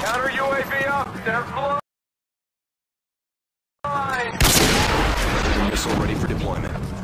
Counter UAV up. They're flying. Missile ready for deployment.